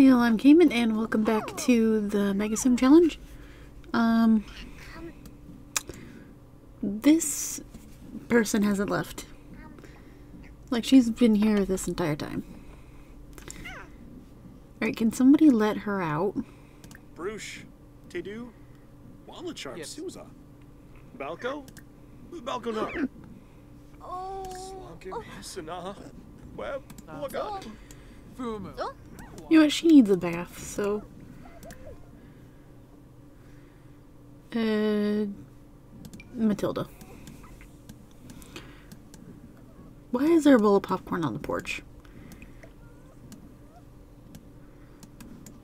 Hi, I'm Cayman, and welcome back to the Mega Sim Challenge. Um, this person hasn't left. Like, she's been here this entire time. Alright, can somebody let her out? Bruce, Tedu, Walacharp, Yes. Souza, Balco, Balco no, Oh. Slunkin, Sana, Web, Waga. Fumu. You know what, she needs a bath, so... Uh... Matilda. Why is there a bowl of popcorn on the porch?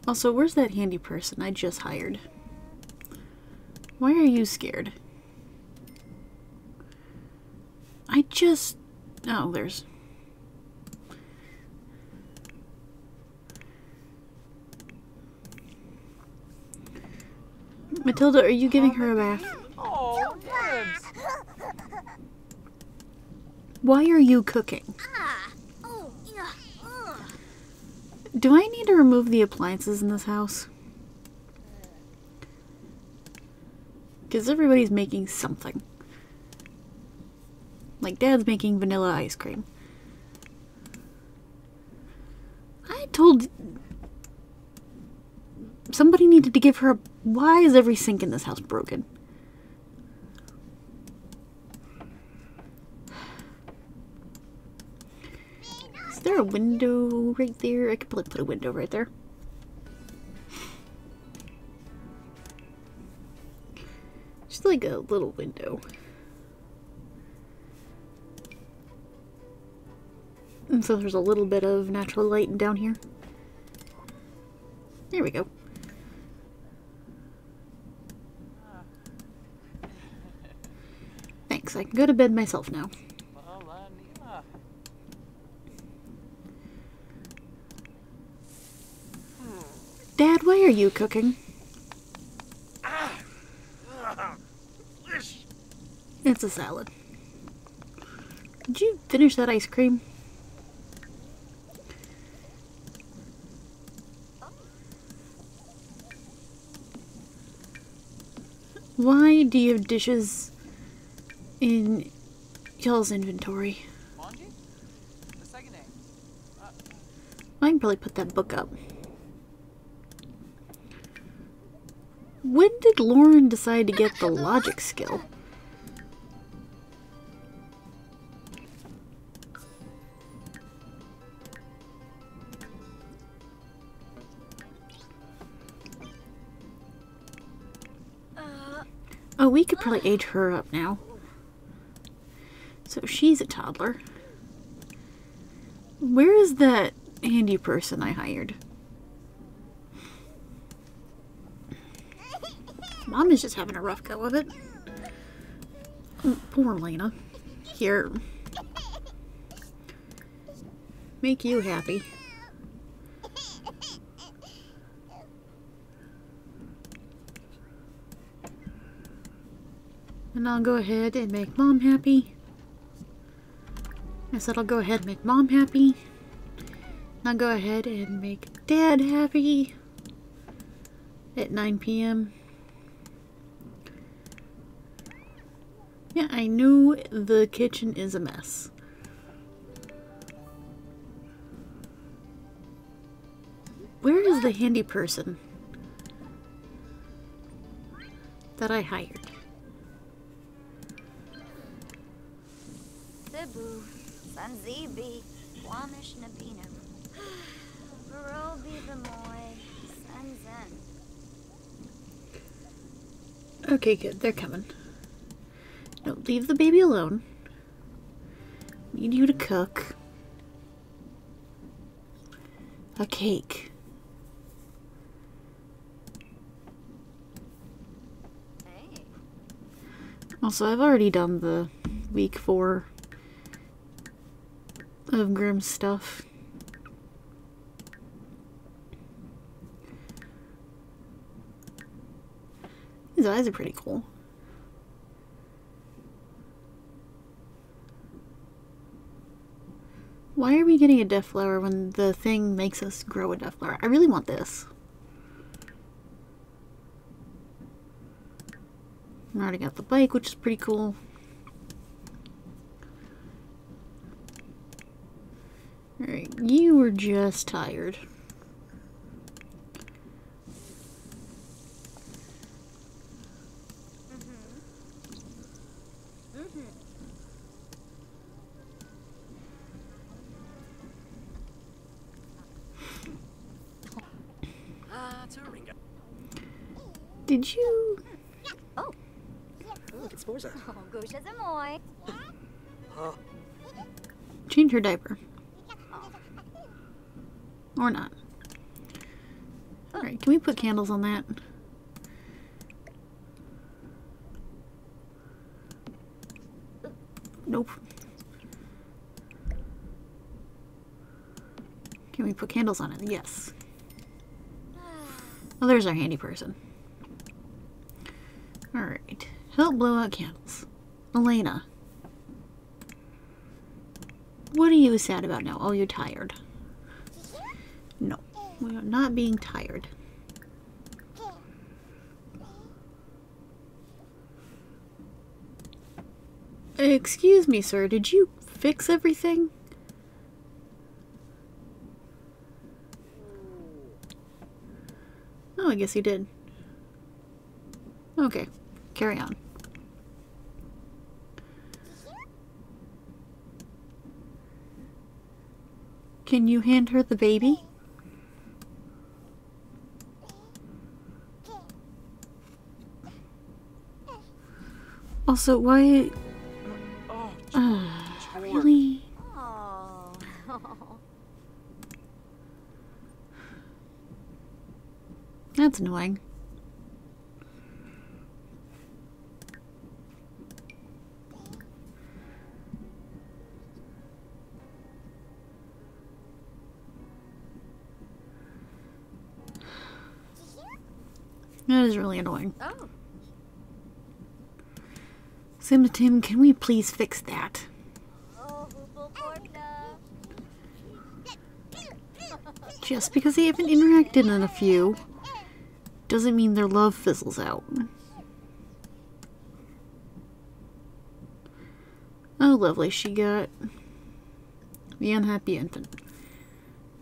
Also, where's that handy person I just hired? Why are you scared? I just... Oh, there's... Matilda, are you giving her a bath? Oh. Why are you cooking? Do I need to remove the appliances in this house? Because everybody's making something. Like, Dad's making vanilla ice cream. I told. Somebody needed to give her a. Why is every sink in this house broken? Is there a window right there? I could probably put a window right there. Just like a little window. And so there's a little bit of natural light down here. There we go. Thanks, I can go to bed myself now. Dad, why are you cooking? It's a salad. Did you finish that ice cream? Why do you have dishes in y'all's inventory? Wanji? The second name. Uh. I can probably put that book up. When did Lauren decide to get the logic skill? Uh. Oh, we could probably age her up now. So she's a toddler. Where is that handy person I hired? Mom is just having a rough go of it. Oh, poor Lena. Here. Make you happy. And I'll go ahead and make mom happy. I said I'll go ahead and make mom happy. I'll go ahead and make dad happy at 9 p.m. Yeah, I knew the kitchen is a mess. Where is the handy person that I hired? Sanzibi. Wamish Nabino. Barobi Bamoy. Okay, good. They're coming. No, leave the baby alone. Need you to cook a cake. Hey. Also, I've already done the week four of grim stuff. These eyes are pretty cool. Why are we getting a death flower when the thing makes us grow a death flower? I really want this. I already got the bike, which is pretty cool. Alright, you were just tired. Did you? Look, it's. Oh, change her diaper. Or not. Alright, can we put candles on that? Nope. Can we put candles on it? Yes. Oh, there's our handy person. Alright. Help blow out candles. Elena. What are you sad about now? Oh, you're tired. No, we are not being tired. Excuse me, sir. Did you fix everything? Oh, I guess you did. Okay, carry on. Can you hand her the baby? Also, why? Oh, really? Oh. That's annoying. That is really annoying. Oh. Sam to Tim, can we please fix that? Just because they haven't interacted in a few doesn't mean their love fizzles out. Oh, lovely, she got the unhappy infant.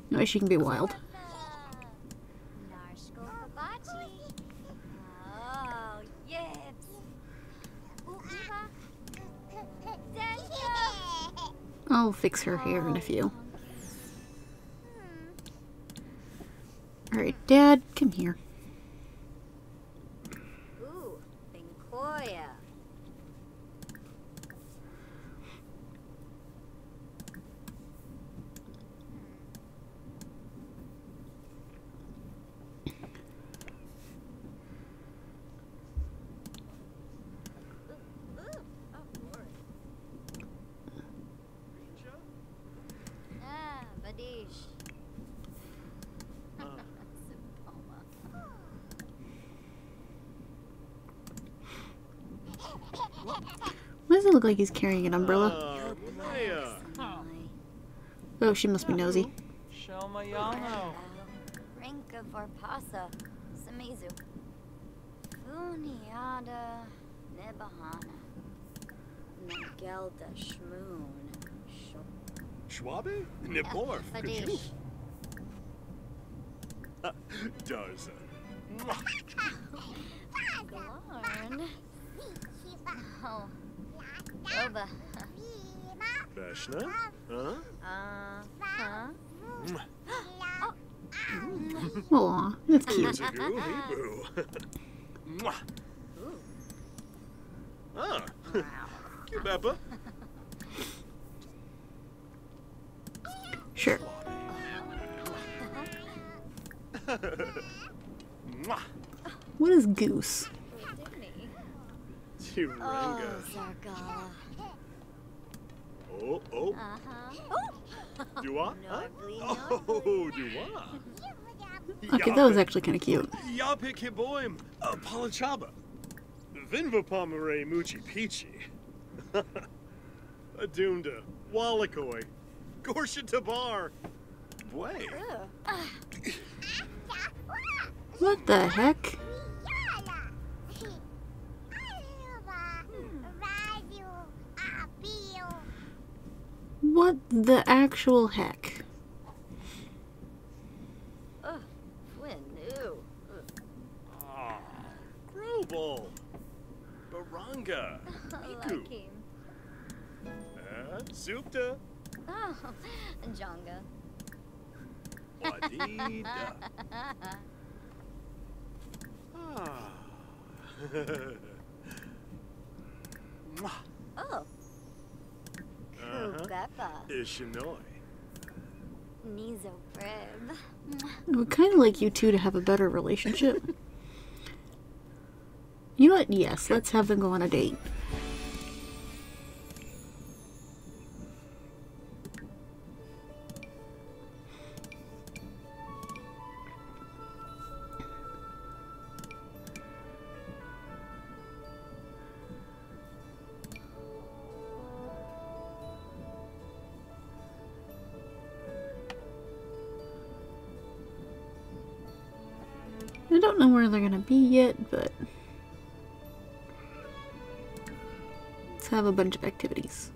No, she can be wild. Fix her hair in a few. Alright, Dad, come here. Ooh, Binkoya. Ooh, oh, Lord. Ah, Badish. Sympoma. Why does it look like he's carrying an umbrella? Maya. Sunlight. Oh, she must be nosy. Shelma Yano. Rinka Varpasa, Samizu. Funiada Nebahana. Nagelda Shmoon. Schwabe? Niborf. Fadish. Does. Oh. Boba. Veshna? Huh? Uh huh. Aw, that's cute. Tigu, Hebrew. Mwah. Ah, you Beppa. Sure. What is goose? Oh, Turanga. Zargala. Oh, oh. Uh huh. Dua? Huh? Nobly, Oh, Dua. Okay, that was actually kind of cute. Yapik Hiboim. Uh, Palachaba. Vinvapamare Muchi Pichi. Adunda. Wallakoi. Gorsha Tabar. Way. What the heck? What the actual heck? Ugh. Flynn, ew. Ah, Grobel. Baranga. I Miku. like him. Uh, Supta. Oh, Jonga. Wadida. Ah. Oh. Kubeppa. Ishinoi. Nizo Brib. I would kind of like you two to have a better relationship. You know what? Yes, let's have them go on a date. Don't know where they're gonna be yet, but let's have a bunch of activities.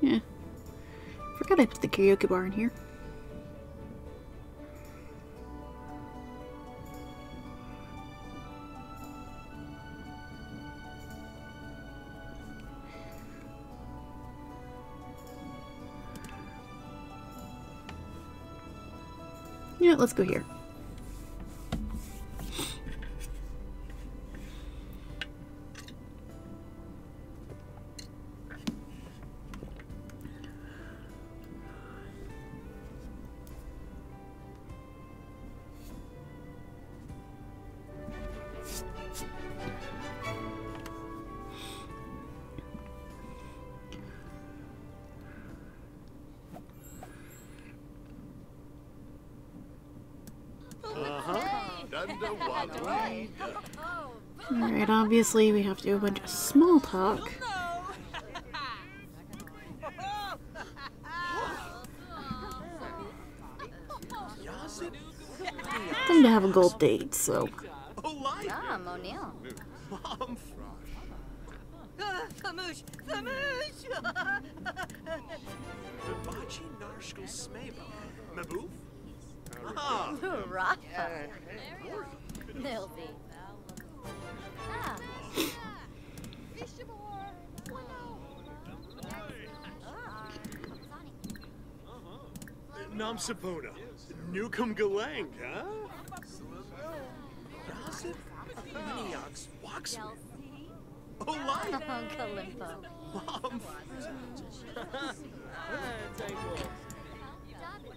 Yeah. Forgot I put the karaoke bar in here. Yeah, let's go here. Alright, obviously we have to do a bunch of small talk. Yazid. Time to have a gold date, so Olai. Monil. Mom. Famoosh! Famoosh! Bachi Narshko Smeba. Maboof? Ah. Rafa. Nilby. Ah. Nam Sapona. Newcomb Galang, huh? Yazid. Miniox. Wax. Olai. Oh, Kalimpo. Mom.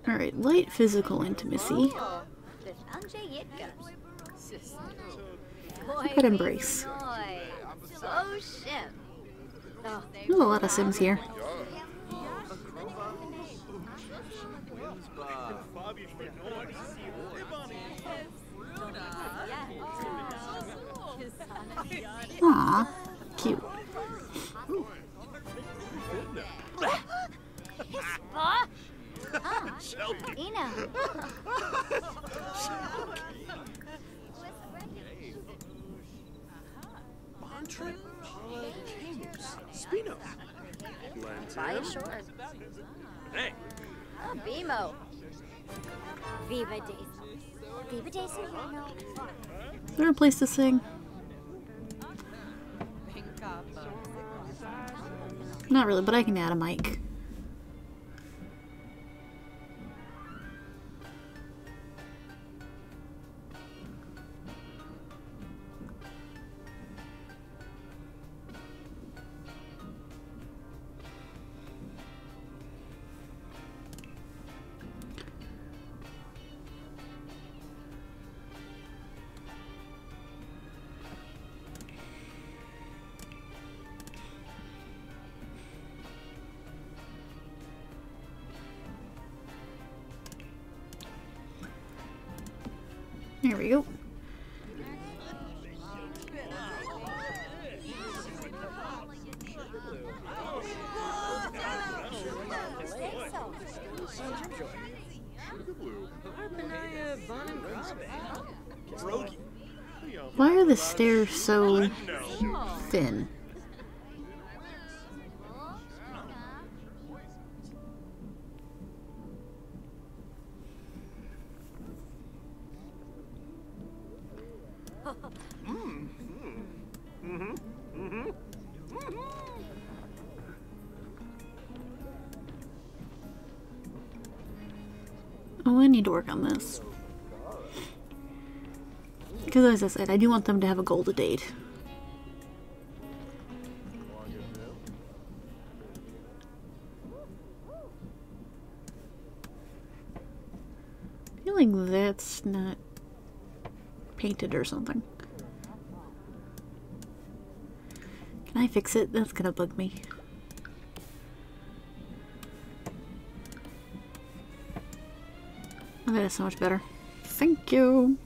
alright, light physical intimacy. Oh, this Anje Yitka. Look at embrace. Boy. Oh, shit. Oh, There's a lot of Sims here. Bobby Aw, cute. Ah, Ina. Bontrip. Paula. James. Spino. Bye, Lenton. short. Hey. Oh, Bimo. Viva Daisy. Viva Daisy, no. Is there a place to sing? Uh, Not really, but I can add a mic. There we go. Why are the stairs so thin? Need to work on this. Because as I said, I do want them to have a goal to date. Feeling that's not painted or something. Can I fix it? That's gonna bug me. That is so much better. Thank you.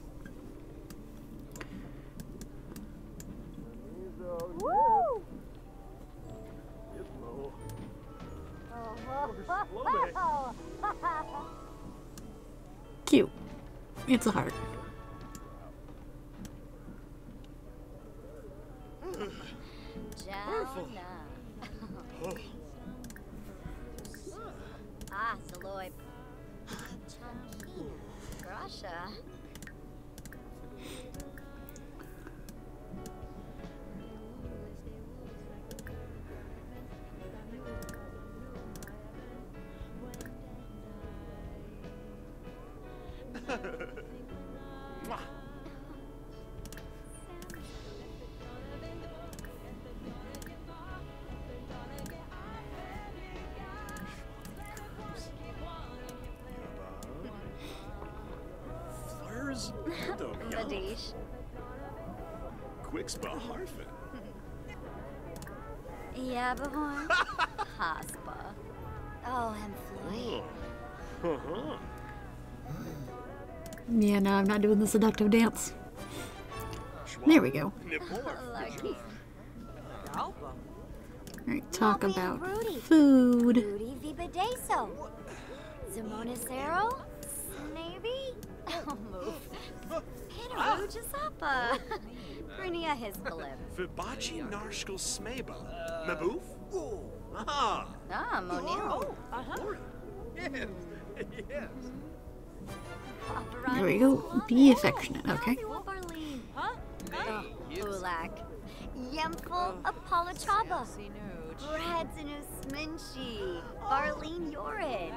Domian. Madish. Quixba Harfin. Yabahorn. Haspa. Oh, and Floyd. Oh. Uh-huh. Yeah, no, I'm not doing the seductive dance. There we go. Alright, talk Bobby about and Rudy. food. Move. Peteru Jasapa. Prinia Vibachi Narshkal Smeba. Maboof? Ah. Ah, Monero. Yes. Yes. There we go. Be affectionate, okay? Barlene. Huh? Oh, Ulak. Yemful Apollotraba. Bradzinus Minshi. Barlene Yorid.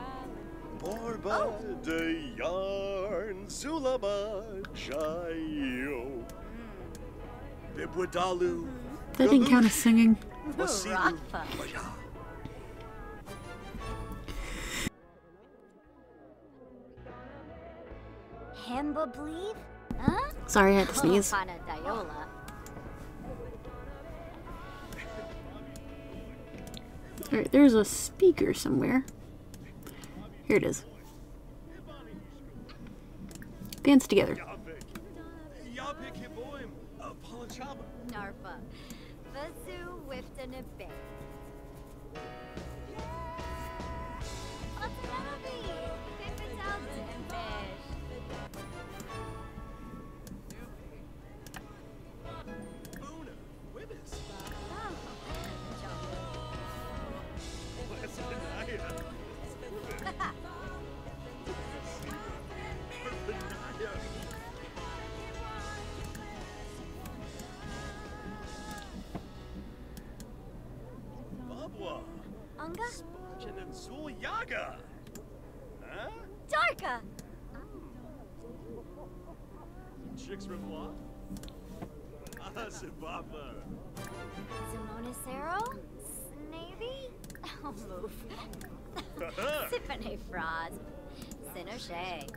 Borba de oh. Yarn Zulaba Jayo. Hmm. Bibwadalu. Mm-hmm. That didn't count as singing. Wasilu. Rafa. Hemba Believe? Huh? Sorry, I had to sneeze. Pana Diola. Alright, there's a speaker somewhere. Here it is. Dance together. Babwa. Unga? Spurgeon Zul Yaga. Huh? Darka! Chicks Revoir? Ah, Sibaba. Zamonicero? Navy? Oh, move. Siphone Frost. Sinochet.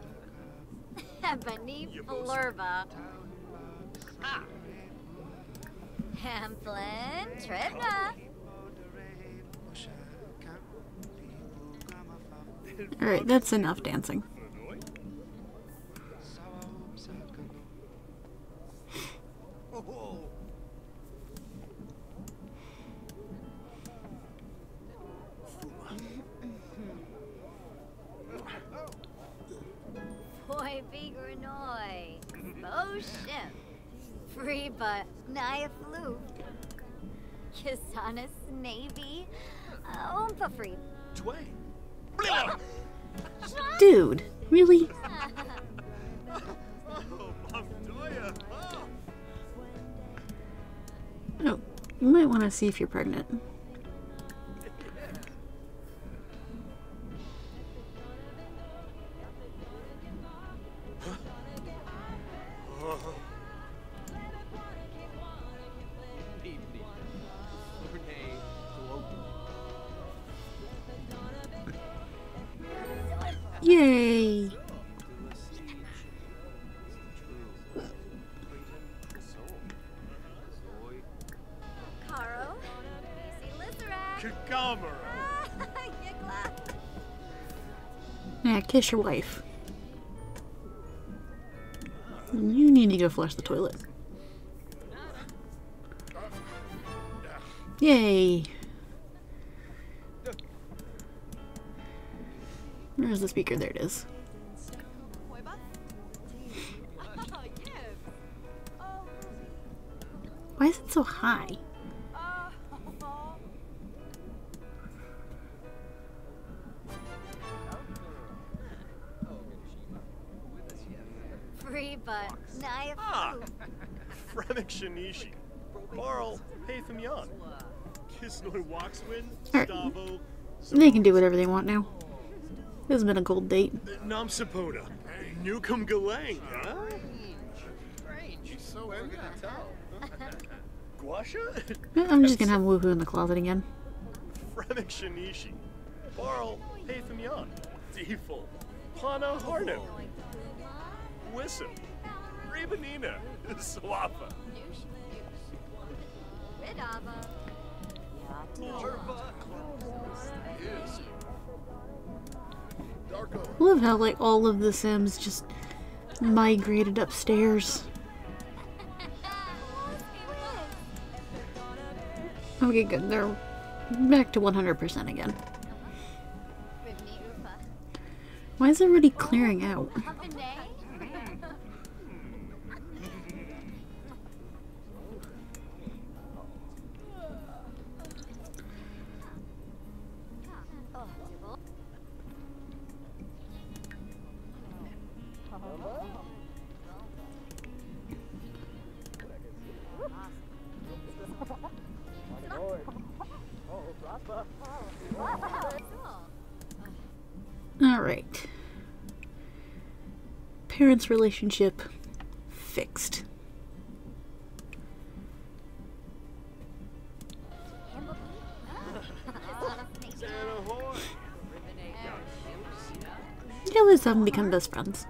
Ebony Flurba. Hamplin Tripna. Alright, that's enough dancing. Boy, big Free but Naya flu. Kisanas Navy. Oh, free. Dude, really? Oh, you might want to see if you're pregnant. Kiss your wife. You need to go flush the toilet. Yay! Where's the speaker? There it is. Why is it so high? Fremek Shinishi. Barl. Haytham Kisnoy Waxwin. Alright. Stavo. They can do whatever they want now. This has been a gold date. Nam Sapota. Newcomb Galang, huh? Guasha? I'm just gonna have woohoo in the closet again. Fremek Shinishi. Barl. Haytham Yan. Default. Pana Harnum. Wissam. Rebanina. Swafa. I love how like all of the Sims just migrated upstairs. Okay, good. They're back to 100% again. Why is everybody clearing out? Parents' relationship fixed. Yeah, let's have them become best friends.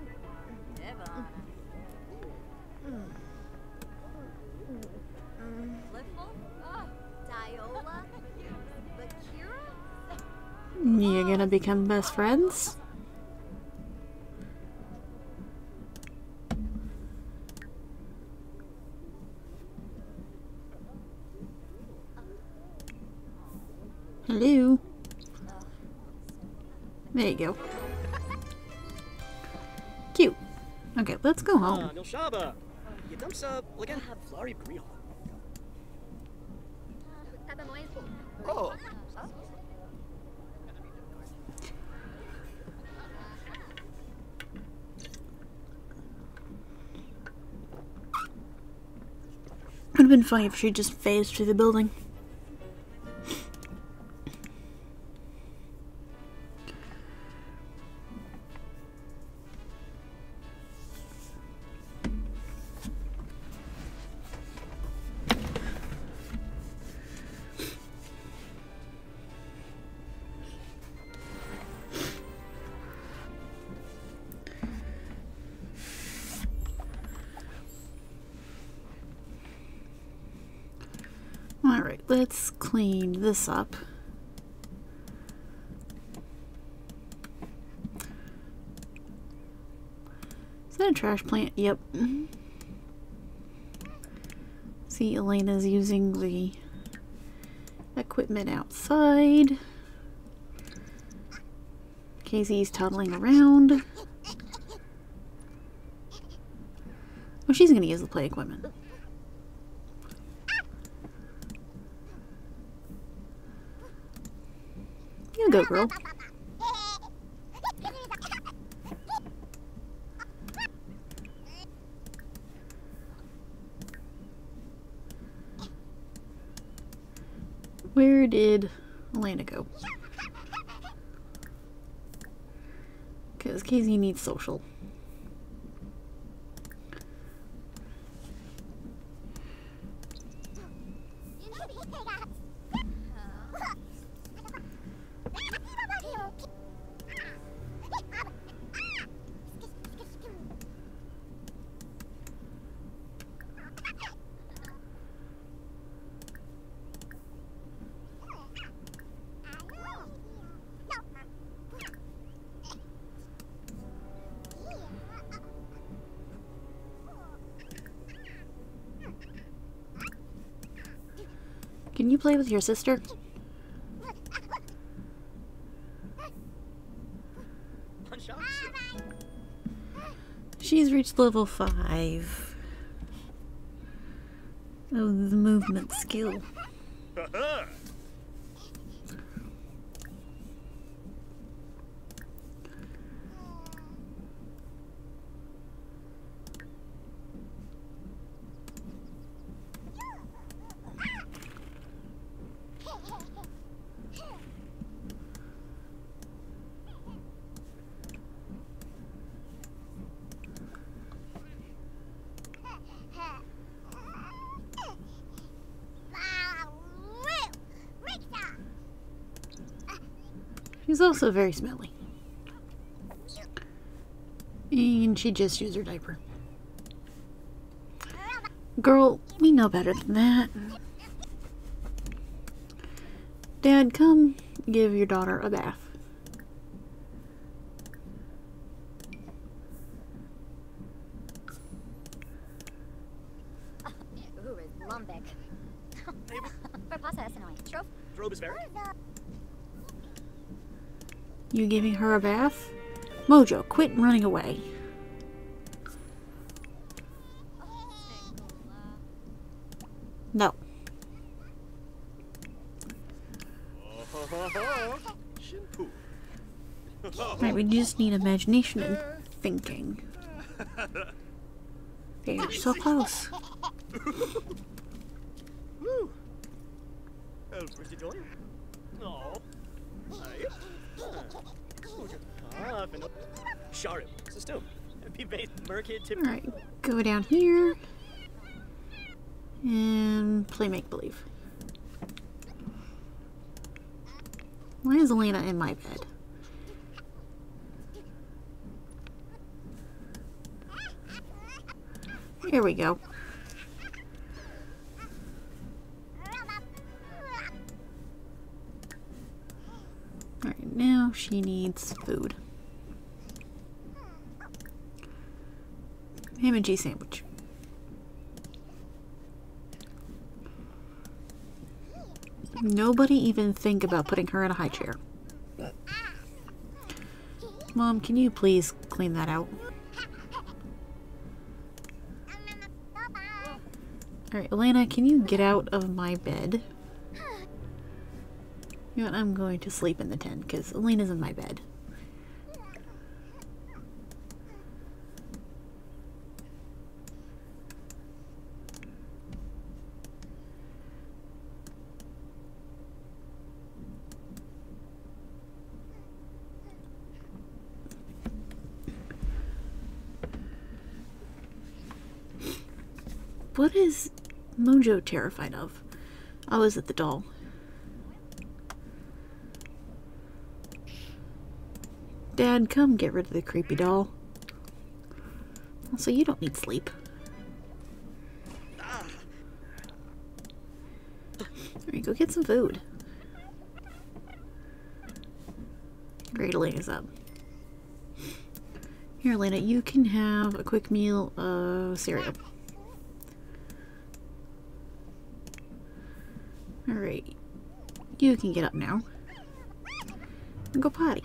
Liffle? Diola? Bakira? You're gonna become best friends? Hello? There you go. Cute. Okay, let's go home. Nilshaba. Yadamsa, Lagan, Flari Grill. Oh. Would have been funny if she just phased through the building. This up. Is that a trash plant? Yep. See, Elena's using the equipment outside. Casey's toddling around. Oh, she's gonna use the play equipment. Go, girl. Where did Elena go? Because Casey needs social. Can you play with your sister? She's reached level 5 of the movement skill. Also very smelly. And she just used her diaper. Girl, we know better than that. Dad, come give your daughter a bath. You giving her a bath? Mojo, quit running away. No. Right, we just need imagination and thinking. You're so close. Sharu. System. Alright, go down here. And play make believe. Why is Elena in my bed? Here we go. Alright, now she needs food. Ham and cheese sandwich. Nobody even think about putting her in a high chair. Mom, can you please clean that out? Alright, Elena, can you get out of my bed? You know what, I'm going to sleep in the tent because Elena's in my bed. What is Mojo terrified of? Oh, is it the doll? Dad, come get rid of the creepy doll. Also, you don't need sleep. Alright, go get some food. Great, Elena's up. Here, Elena, you can have a quick meal of cereal. You can get up now. And go potty.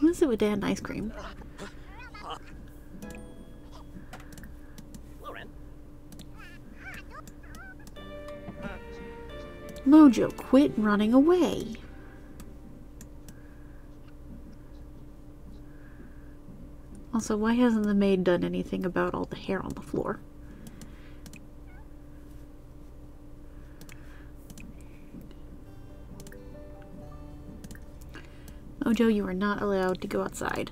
What is it with dad ice cream? Mojo, quit running away. Also, why hasn't the maid done anything about all the hair on the floor? Oh, Mojo, you are not allowed to go outside.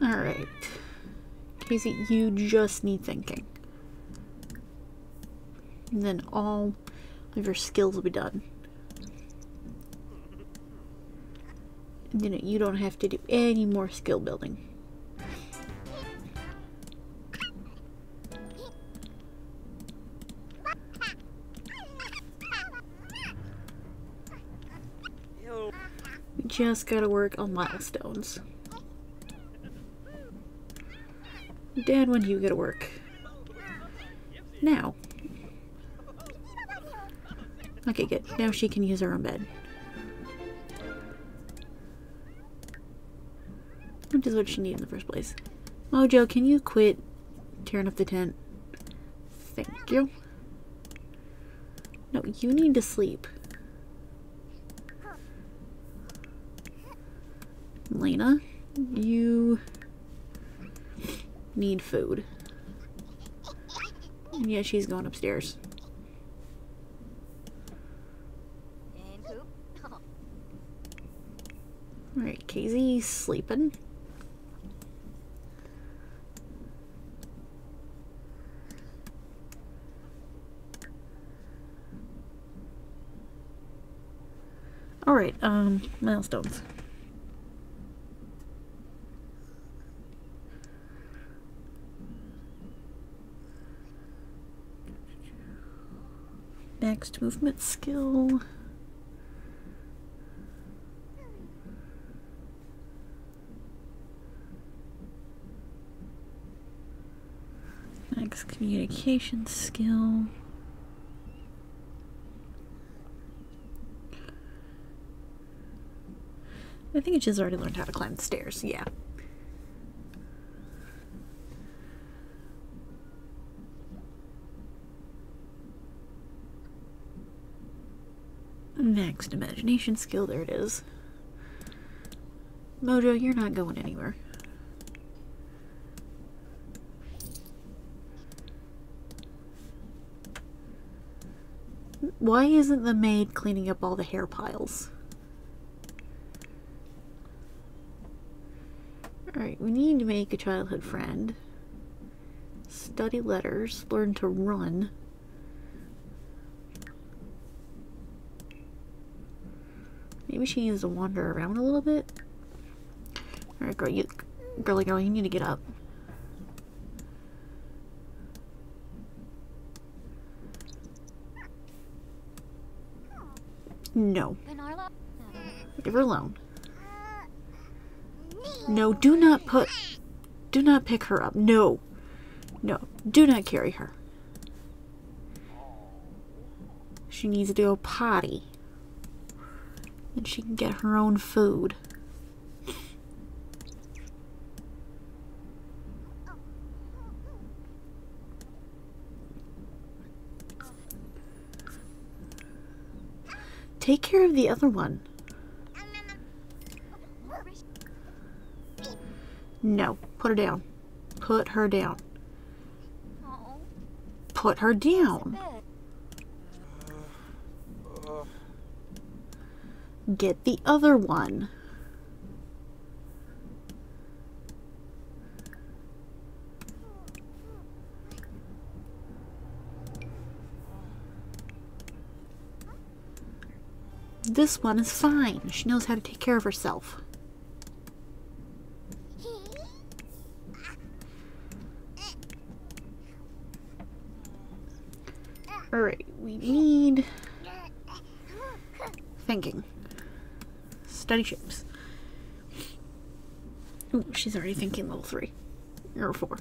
Alright. Casey, you just need thinking. And then all of your skills will be done. And then you don't have to do any more skill building. We just gotta work on milestones. Dad, when do you get to work? Now. Okay, good. Now she can use her own bed. Which is what she needed in the first place. Mojo, can you quit tearing up the tent? Thank you. No, you need to sleep. Lena, you need food. And yeah, she's going upstairs. And poop. Sleeping. Alright, um, milestones. Next movement skill. Next communication skill. I think she's already learned how to climb the stairs, yeah. Next imagination skill, there it is. Mojo, you're not going anywhere. Why isn't the maid cleaning up all the hair piles? Alright, we need to make a childhood friend. Study letters, learn to run. Maybe she needs to wander around a little bit. Alright, girl, you, girly girl, you need to get up. No, leave her alone. No, do not put. Do not pick her up. No. No, do not carry her. She needs to go potty. And she can get her own food. Take care of the other one. No, put her down. Put her down. Put her down. Get the other one. This one is fine. She knows how to take care of herself. Alright, we need thinking. Study shapes. Ooh, she's already thinking level three. Or four.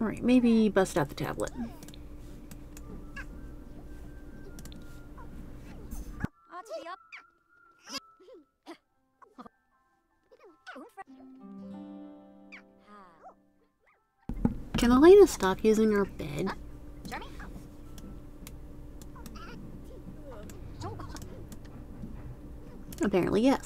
Alright, bust out the tablet. Can Elena stop using her bed? Apparently, yes.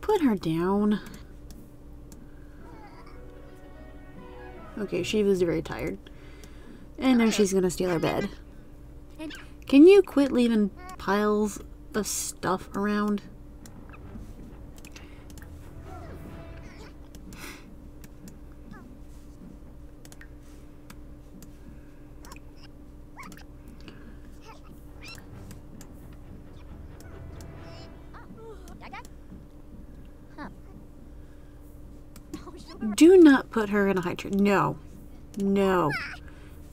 Put her down. Okay, she was very tired. And now she's gonna steal her bed. Can you quit leaving piles of stuff around? Put her in a high chair. No. No.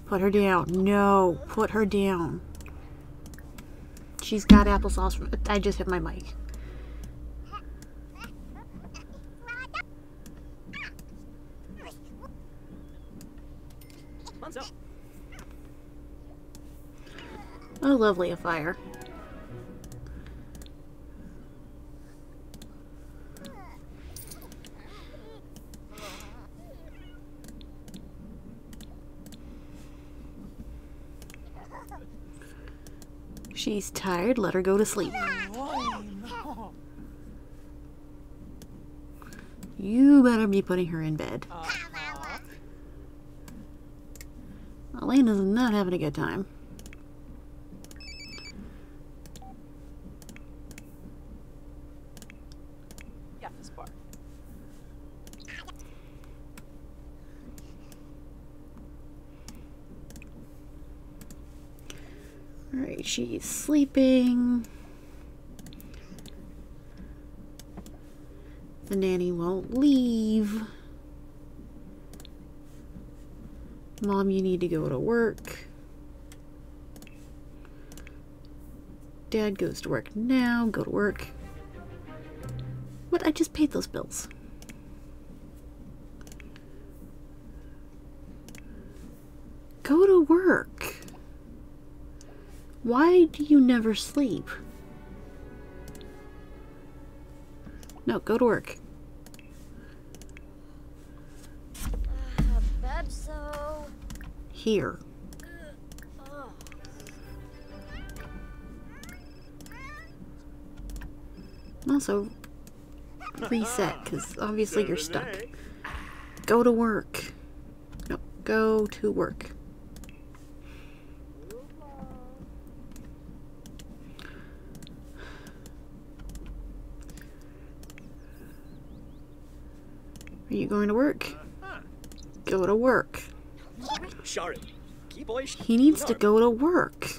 Put her down. No. Put her down. She's got applesauce. From, I just hit my mic. Oh, lovely, a fire. She's tired, let her go to sleep. You better be putting her in bed. Oh, Elena's not having a good time. Yeah, this bar. Alright, she's sleeping. The nanny won't leave. Mom, you need to go to work. Dad goes to work now. Go to work. What? I just paid those bills. Go to work. Why do you never sleep? No, go to work. Bebso. Here. Also, reset, because obviously you're stuck. Go to work. No, go to work. Are you going to work? Go to work. Sharu. Key boy. He needs to go to work.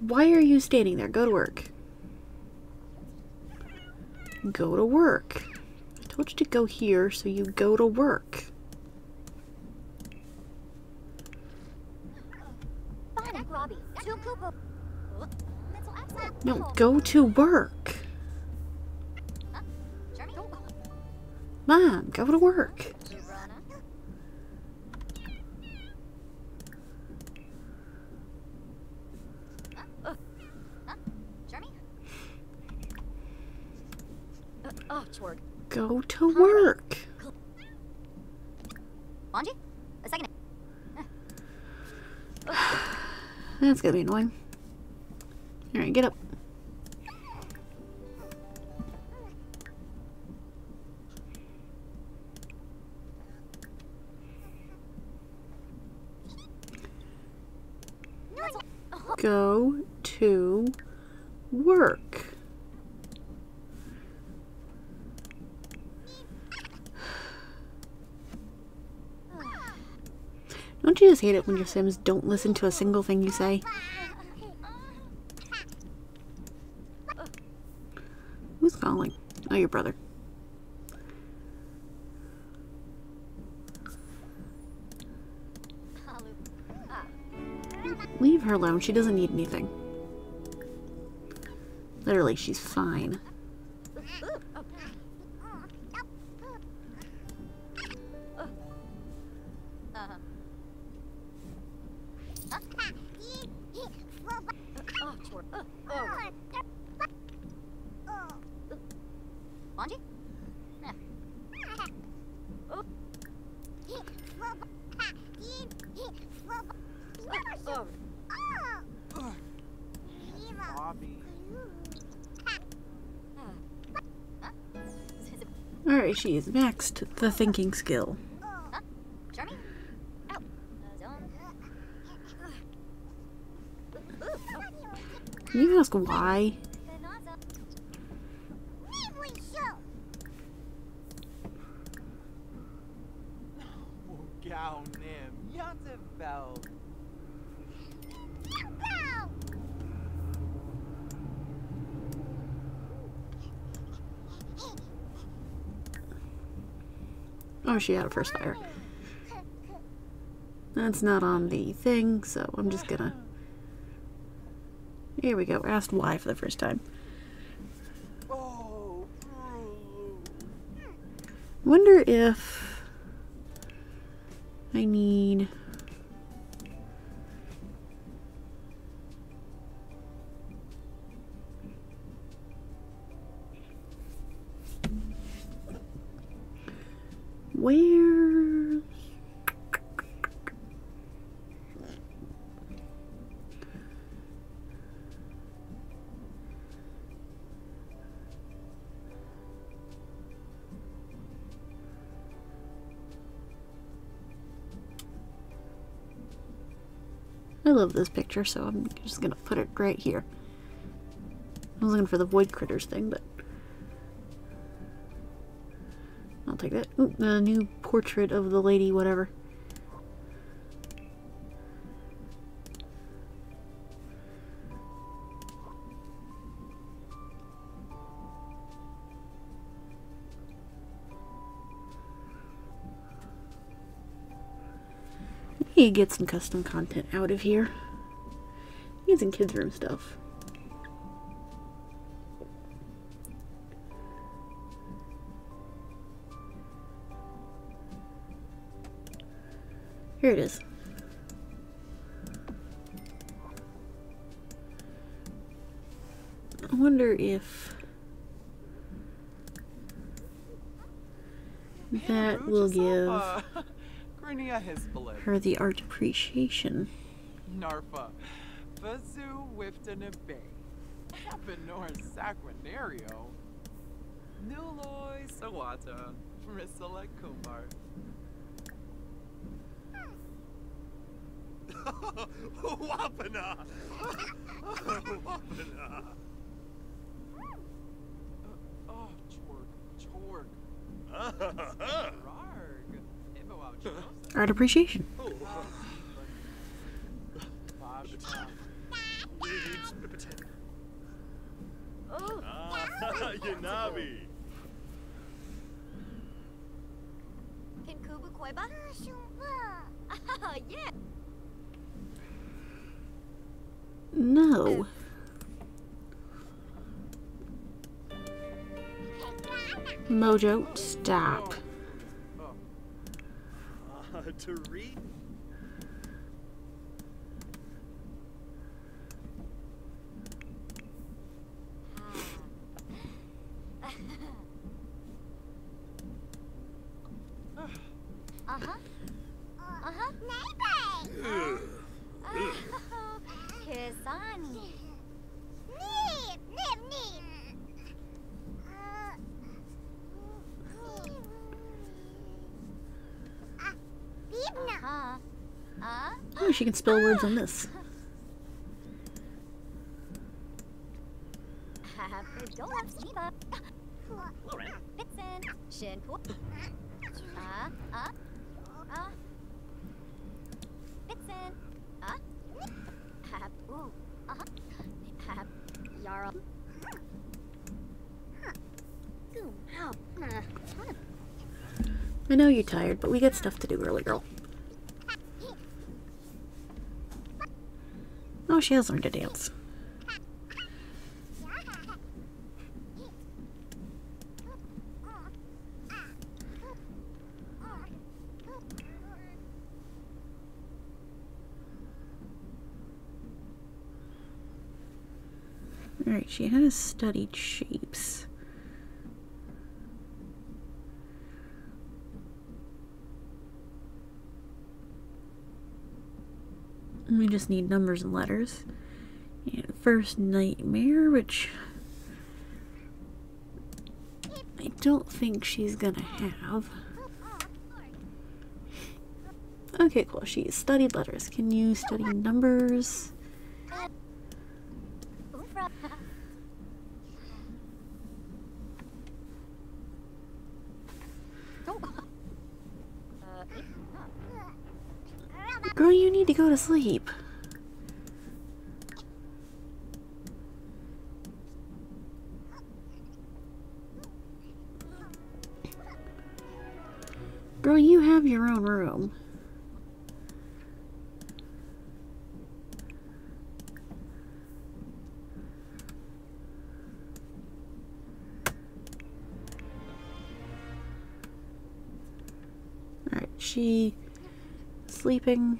Why are you standing there? Go to work. Go to work. I told you to go here, so you go to work. Fine, Robbie. Two cuckoo. Mental absent. No, go to work. Go to work. Go to work. A second. That's gonna be annoying. Don't you just hate it when your Sims don't listen to a single thing you say? Who's calling? Oh, your brother. Leave her alone. She doesn't need anything. Literally, she's fine. She is maxed the thinking skill. Can you ask why? She had a first fire. That's not on the thing, so I'm just gonna. Here we go. Asked why for the first time. Wonder if I need. I love this picture, so I'm just gonna put it right here. I was looking for the void critters thing, but I'll take that. Ooh, the new portrait of the lady, whatever. You get some custom content out of here. Need some kids' room stuff. Here it is. I wonder if that will give. Her the art appreciation. Narfa. Fazu Wifton Bay. Benor Sacranario. Nuloi Sawata. Priscilla Kumbar. Wapana! Wapana! Oh, Chork. Chork. Oh, appreciation. No. Mojo, stop. she can spell words on this. I know you're tired, but we got stuff to do, early girl. She has learned to dance. Alright, she has studied shapes. We just need numbers and letters. And first nightmare, which I don't think she's gonna have. Okay, cool. She studied letters. Can you study numbers? Girl, you need to go to sleep. She sleeping.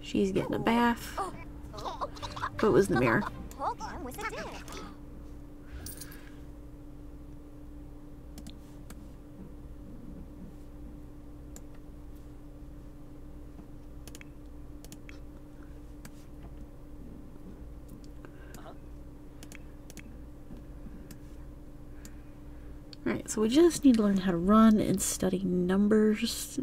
She's getting a bath. What was the mirror? Hold on with a dick. Alright, so we just need to learn how to run and study numbers.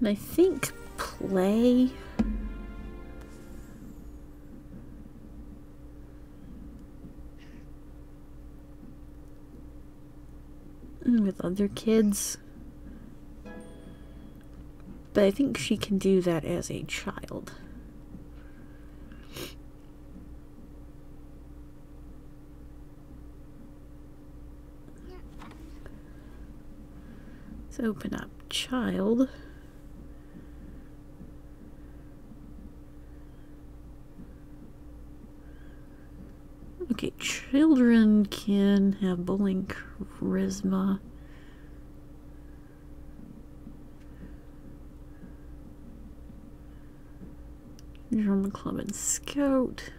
And I think play. With other kids. But I think she can do that as a child. Let's open up child. Okay, children can have bowling charisma. German Club and Scout.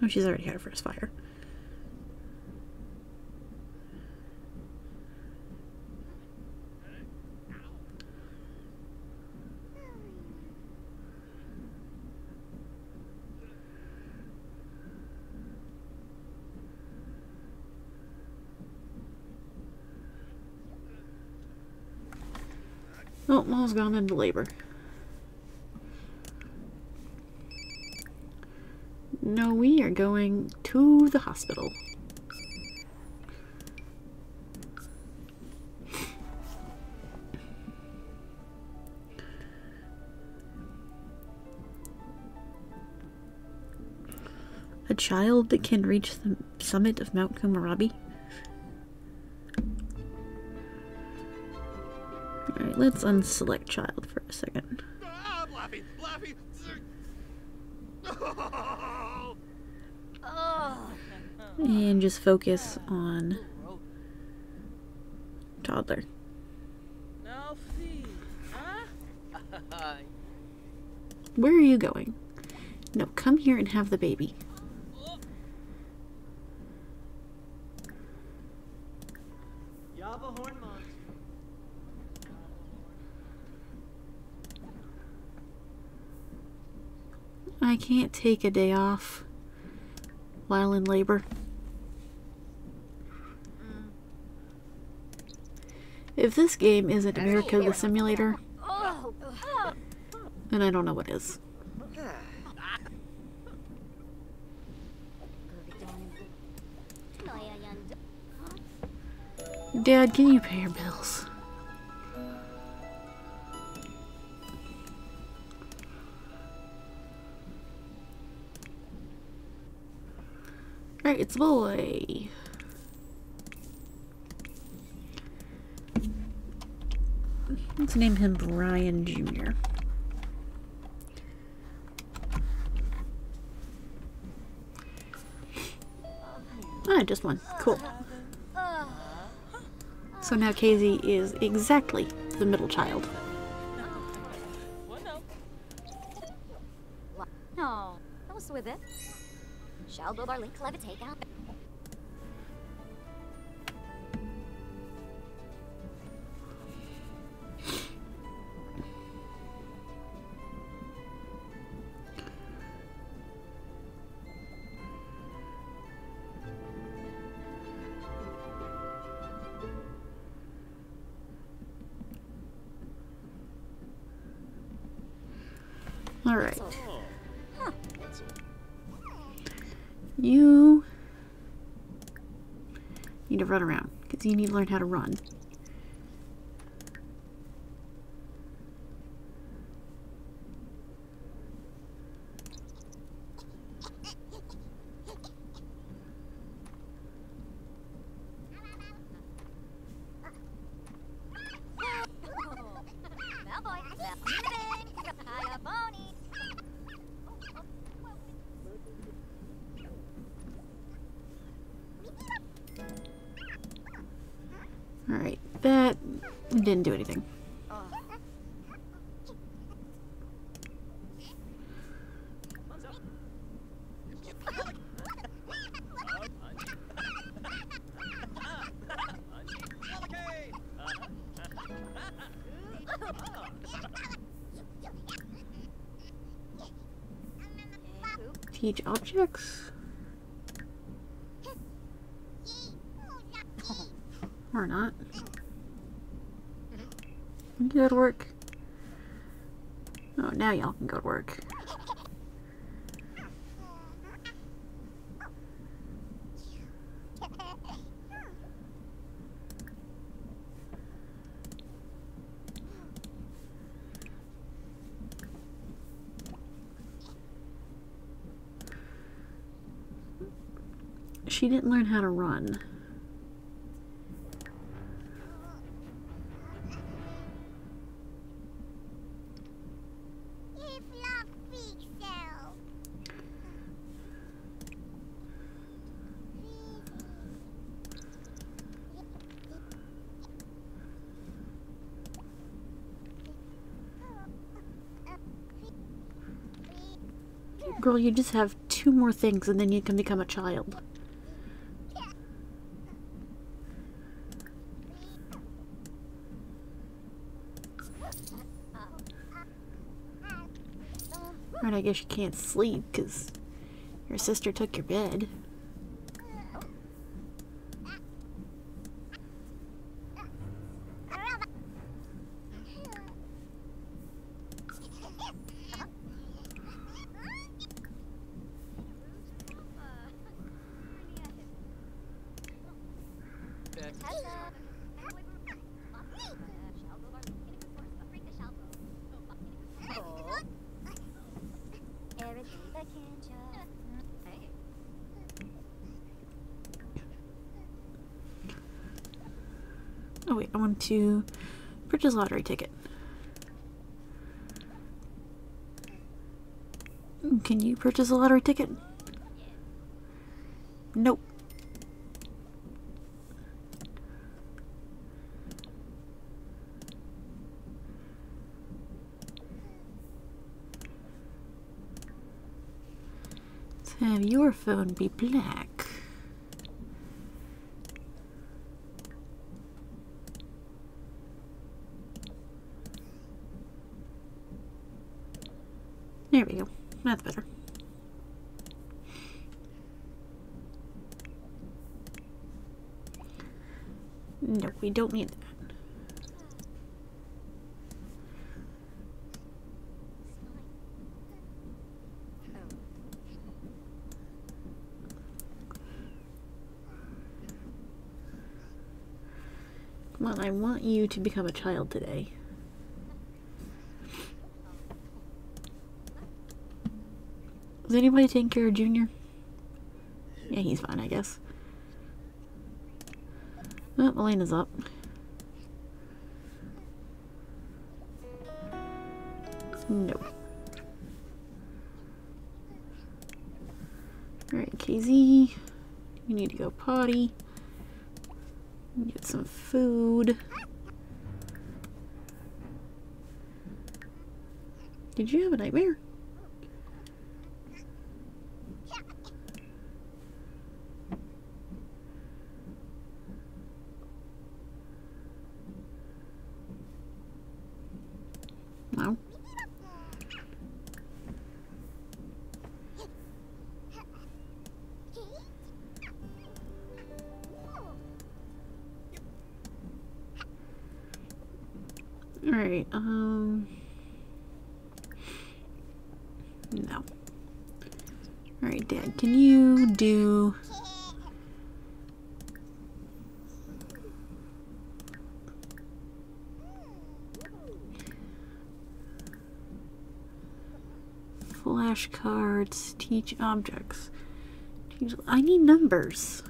Oh, she's already had her first fire. Oh, mom's gone into labor. No, we are going to the hospital. A child that can reach the summit of Mount Komorebi? Let's unselect child for a second. Blaffy. Oh. Oh. And just focus on toddler. Where are you going? No, come here and have the baby. Can't take a day off while in labor. Mm. If this game isn't America the Simulator, then I don't know what is. Dad, can you pay your bills? It's a boy. Let's name him Brian Jr. Ah, just one. Cool. So now Casey is exactly the middle child. What no? No, that was with it. Shall go bar link levitate out. Need to learn how to run. Didn't do anything. Teach objects? Or not. You go to work. Oh, now y'all can go to work. She didn't learn how to run. Girl, you just have two more things and then you can become a child. I guess you can't sleep because your sister took your bed. Oh wait, I want to purchase lottery ticket. Can you purchase a lottery ticket? Nope. Let's have your phone be black. There we go. That's better. No, we don't need that. Come on, I want you to become a child today. Is anybody taking care of Junior? Yeah, he's fine, I guess. Oh, Elena's up. No. Alright, Casey. You need to go potty. Get some food. Did you have a nightmare? No. Alright, um... No. Alright, Dad, can you do... Teach objects. I need numbers.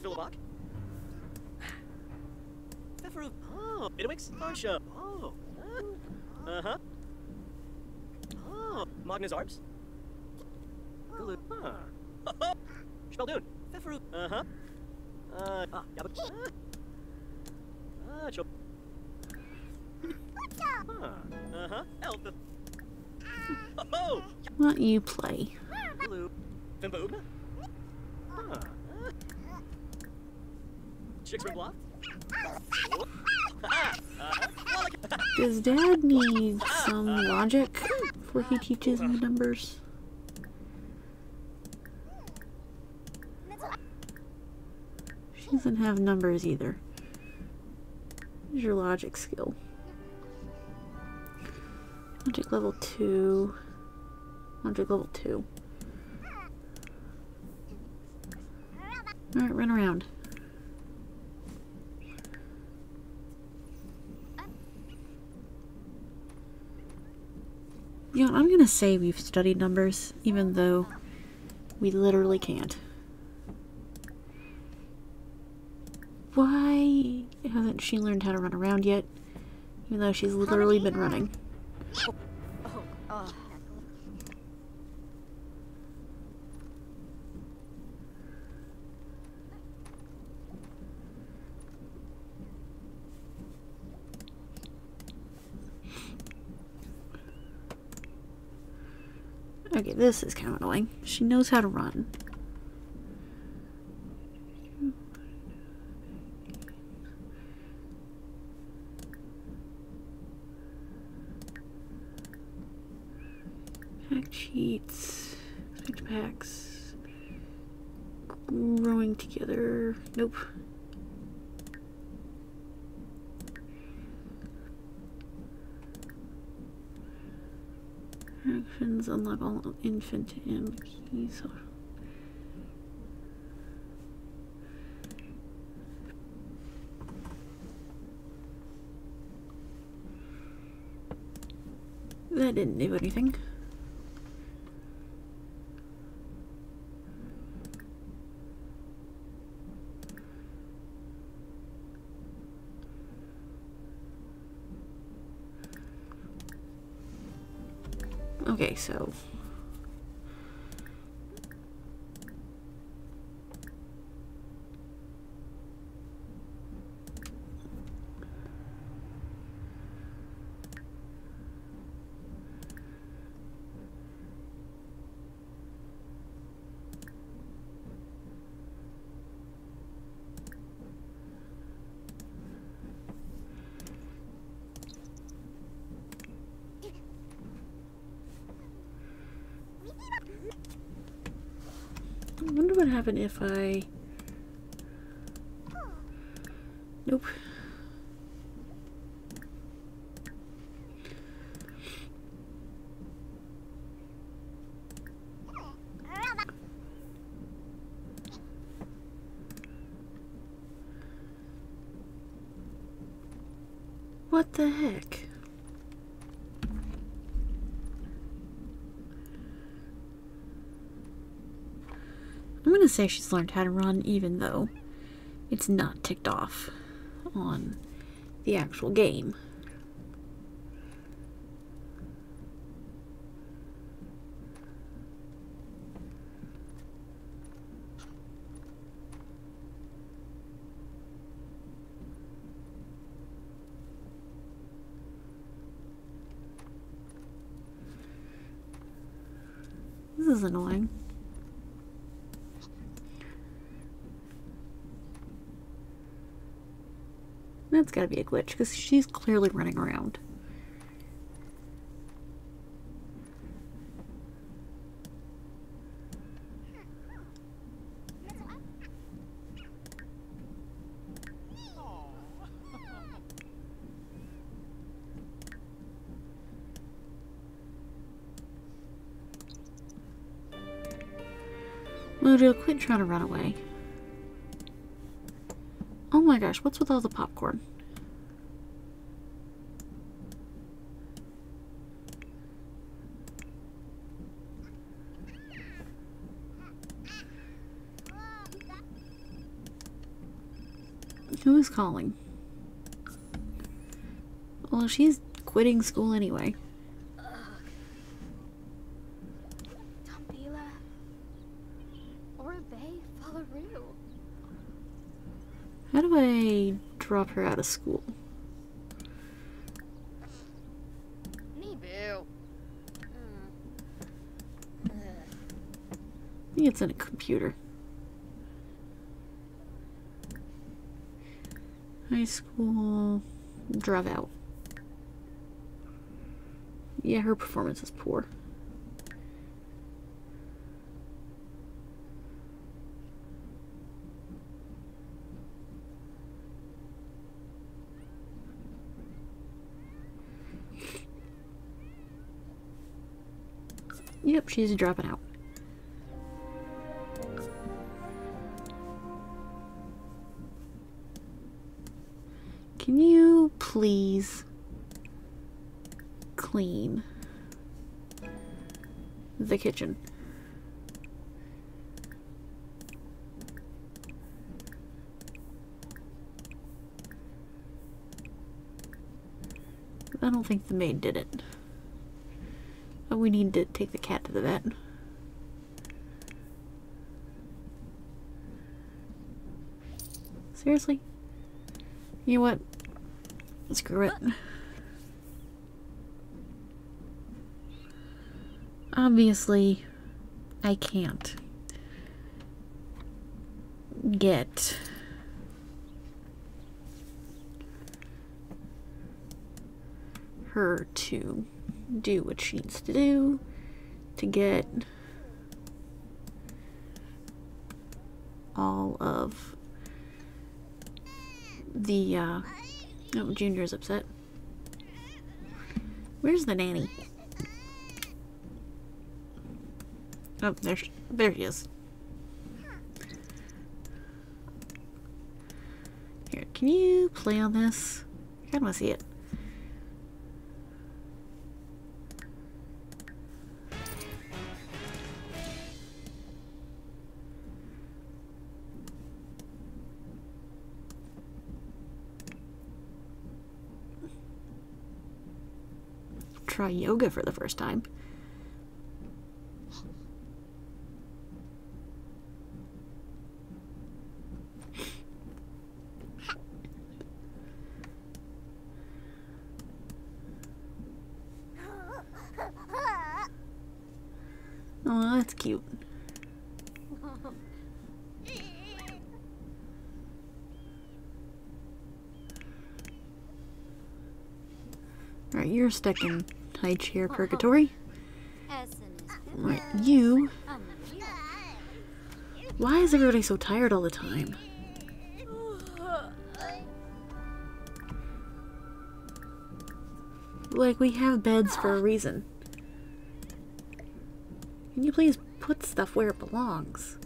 Philibok? Pfefferu. Oh, Itawix. Barsha. Oh. Uh huh. Oh, Magnus Arbs. Does Dad need some logic before he teaches me numbers? She doesn't have numbers either. Where's your logic skill? Logic level 2. Logic level 2. Alright, run around. You know, I'm gonna say we've studied numbers, even though we literally can't. Why hasn't she learned how to run around yet? Even though she's literally been running. Okay, this is kind of annoying. She knows how to run. Fact sheets, switch packs, growing together. Nope. Unlock all infant M keys. That didn't do anything. Okay, so happen if I... Nope. What the heck? I'm gonna say she's learned how to run even though it's not ticked off on the actual game. This is annoying. That's gotta be a glitch because she's clearly running around. Mojo, quit trying to run away. Oh my gosh, what's with all the popcorn? Who is calling? Well, she's quitting school anyway. Dumbila. Or Bay Falaroo. How do I drop her out of school? Nibu. Hmm. I think it's in a computer. High school drop out. Yeah, her performance is poor. Yep, she's dropping out. Kitchen? I don't think the maid did it. But we need to take the cat to the vet. Seriously? You know what? Screw it. Obviously, I can't get her to do what she needs to do to get all of the uh oh junior's upset. Where's the nanny oh there she, there she is. Here can you play on this? I kind of want to see it. Try yoga for the first time. Oh, that's cute. Alright, you're stuck in high chair purgatory. Um, you. Why is everybody so tired all the time? Like, we have beds for a reason. Can you please put stuff where it belongs?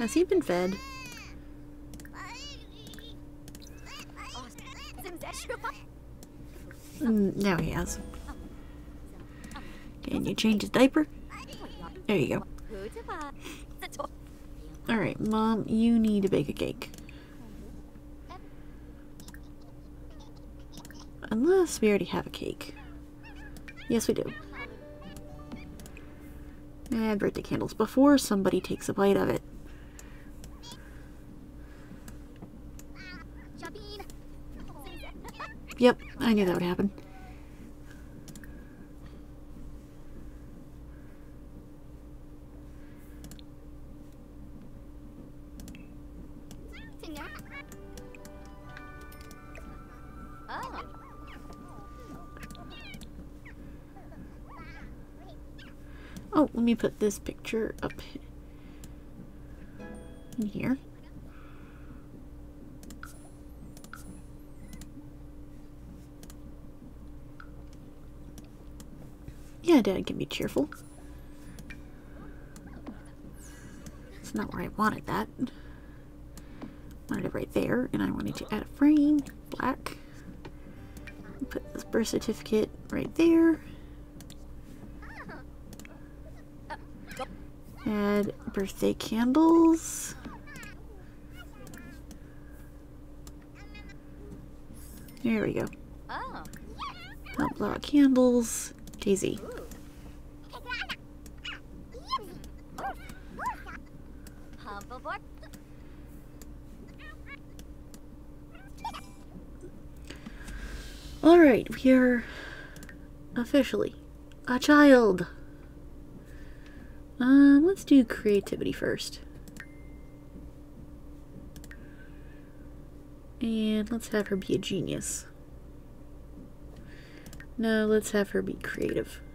Has he been fed? Mm, now he has. Can you change his diaper? There you go. Alright, Mom, you need to bake a cake. Unless we already have a cake. Yes, we do. Add birthday candles before somebody takes a bite of it. Yep, I knew that would happen. Oh, let me put this picture up in here. Yeah, Dad can be cheerful. It's not where I wanted that. I wanted it right there, and I wanted to add a frame, black. Put this birth certificate right there. Add birthday candles. There we go. Oh. Help blow out candles. Daisy. Alright, we are officially a child. Um, let's do creativity first. And let's have her be a genius. No, let's have her be creative.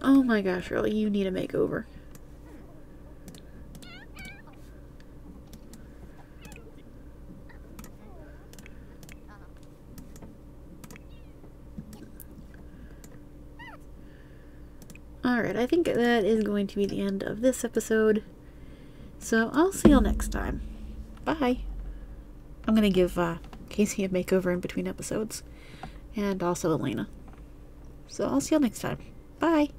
Oh my gosh, Early, you need a makeover. Alright, I think that is going to be the end of this episode. So I'll see y'all next time. Bye. I'm gonna give uh, Casey a makeover in between episodes. And also Elena. So I'll see y'all next time. Bye.